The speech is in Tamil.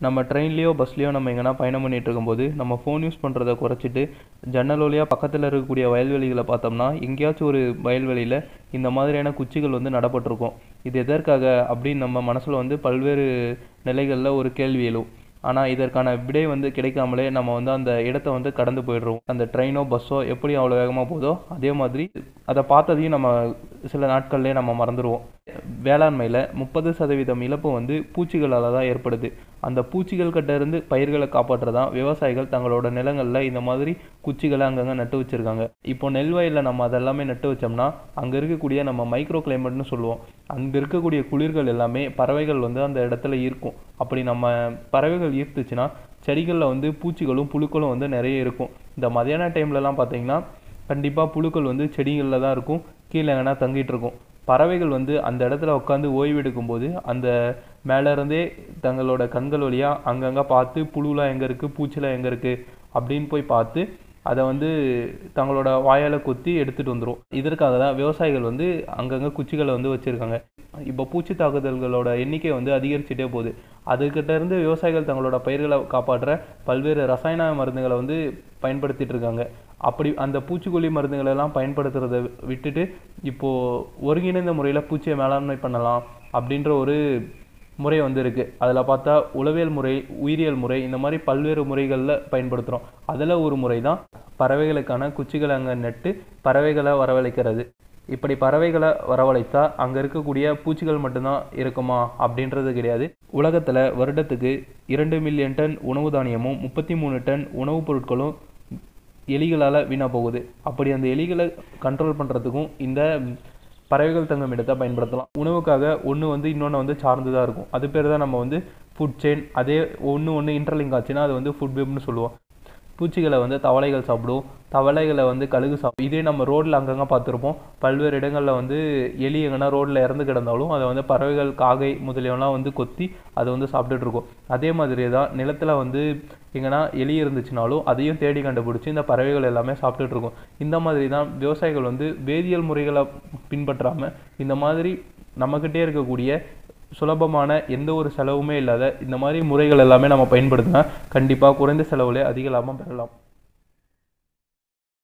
நம்ம ட்ரெயின்லேயோ பஸ்லேயோ நம்ம எங்கன்னா பயணம் பண்ணிட்டு இருக்கும்போது நம்ம ஃபோன் யூஸ் பண்ணுறத குறைச்சிட்டு ஜன்னல் வழியாக பக்கத்தில் இருக்கக்கூடிய வயல்வெளிகளை பார்த்தோம்னா எங்கேயாச்சும் ஒரு வயல்வெளியில் இந்த மாதிரியான குச்சிகள் வந்து நடப்பட்டிருக்கும். இது எதற்காக அப்படின்னு நம்ம மனசில் வந்து பல்வேறு நிலைகளில் ஒரு கேள்வி எழும். ஆனால் இதற்கான விடை வந்து கிடைக்காமலே நம்ம வந்து அந்த இடத்த வந்து கடந்து போயிடுறோம். அந்த ட்ரெயினோ பஸ்ஸோ எப்படி அவ்வளோ வேகமாக போதோ அதே மாதிரி அதை பார்த்ததையும் நம்ம சில நாட்கள்லேயே நம்ம மறந்துடுவோம் வேளாண்மையில் முப்பது சதவீதம் இழப்பு வந்து பூச்சிகளால் தான் ஏற்படுது. அந்த பூச்சிகள் கிட்ட இருந்து பயிர்களை காப்பாற்றுறதான் விவசாயிகள் தங்களோட நிலங்களில் இந்த மாதிரி குச்சிகளை அங்கங்கே நட்டு வச்சுருக்காங்க. இப்போ நெல் வயலில் நம்ம அதெல்லாமே நட்டு வச்சோம்னா அங்கே இருக்கக்கூடிய நம்ம மைக்ரோ கிளைமேட்னு சொல்லுவோம். அங்கே இருக்கக்கூடிய குளிர்கள் எல்லாமே பறவைகள் வந்து அந்த இடத்துல ஈர்க்கும். அப்படி நம்ம பறவைகள் ஈர்த்துச்சுன்னா செடிகளில் வந்து பூச்சிகளும் புழுக்களும் வந்து நிறைய இருக்கும். இந்த மதியான டைம்லலாம் பார்த்தீங்கன்னா கண்டிப்பாக புழுக்கள் வந்து செடிகளில் தான் இருக்கும். கீழே எங்கன்னா தங்கிட்டு இருக்கும். பறவைகள் வந்து அந்த இடத்துல உட்காந்து ஓய்வெடுக்கும் போது அந்த மேலே இருந்தே தங்களோட கண்கள் வழியாக அங்கங்கே பார்த்து புழுலாம் எங்கே இருக்குது பூச்சிலாம் எங்கே இருக்குது அப்படின்னு போய் பார்த்து அதை வந்து தங்களோட வாயால் கொத்தி எடுத்துகிட்டு வந்துடும் இதற்காக தான் விவசாயிகள் வந்து அங்கங்கே குச்சிகளை வந்து வச்சுருக்காங்க. இப்போ பூச்சி தாக்குதல்களோட எண்ணிக்கை வந்து அதிகரிச்சுட்டே போகுது. அதுக்கிட்டேருந்து விவசாயிகள் தங்களோட பயிர்களை காப்பாற்ற பல்வேறு ரசாயன மருந்துகளை வந்து பயன்படுத்திகிட்டு இருக்காங்க. அப்படி அந்த பூச்சிக்கொல்லி மருந்துகளை எல்லாம் பயன்படுத்துறத விட்டுட்டு இப்போது ஒருங்கிணைந்த முறையில் பூச்சியை மேலாண்மை பண்ணலாம் அப்படின்ற ஒரு முறை வந்து இருக்குது அதில் பார்த்தா உளவியல் முறை உயிரியல் முறை இந்த மாதிரி பல்வேறு முறைகளில் பயன்படுத்துகிறோம் அதில் ஒரு முறை தான் பறவைகளுக்கான குச்சிகளை அங்கே நட்டு பறவைகளை வரவழைக்கிறது. இப்படி பறவைகளை வரவழைத்தா அங்கே இருக்கக்கூடிய பூச்சிகள் மட்டும்தான் இருக்குமா அப்படின்றது கிடையாது. உலகத்தில் வருடத்துக்கு இரண்டு மில்லியன் டன் உணவு தானியமும் முப்பத்தி மூணு டன் உணவுப் பொருட்களும் எலிகளால் வீணாக போகுது. அப்படி அந்த எலிகளை கண்ட்ரோல் பண்ணுறதுக்கும் இந்த பறவைகள் தங்கும் இடத்தை பயன்படுத்தலாம். உணவுக்காக ஒன்று வந்து இன்னொன்று வந்து சார்ந்து தான் இருக்கும். அது பேர் தான் நம்ம வந்து ஃபுட் செயின் அதே ஒன்று ஒன்று இன்டர்லிங்க் ஆச்சுன்னா அது வந்து ஃபுட் வெப்னு சொல்லுவோம். பூச்சிகளை வந்து தவளைகள் சாப்பிடும். தவளைகளை வந்து கழுகு சாப்பிடும் இதே நம்ம ரோட்டில் அங்கங்கே பார்த்துருப்போம். பல்வேறு இடங்களில் வந்து எலி எங்கன்னா ரோட்டில் இறந்து கிடந்தாலும் அதை வந்து பறவைகள் காகை முதலியவெல்லாம் வந்து கொத்தி அதை வந்து சாப்பிட்டுட்டு இருக்கும். அதே மாதிரி தான் நிலத்தில் வந்து எங்கன்னா எலி இருந்துச்சுனாலும் அதையும் தேடி கண்டுபிடிச்சி இந்த பறவைகள் எல்லாமே சாப்பிட்டுட்டு இருக்கும். இந்த மாதிரி தான் விவசாயிகள் வந்து வேதியியல் முறைகளை பின்பற்றாமல் இந்த மாதிரி நம்மக்கிட்டே இருக்கக்கூடிய சுலபமான எந்த ஒரு செலவுமே இல்லாத இந்த மாதிரி முறைகள் எல்லாமே நம்ம பயன்படுத்தினா கண்டிப்பாக குறைந்த செலவுலேயே அதிக லாபம் பெறலாம்.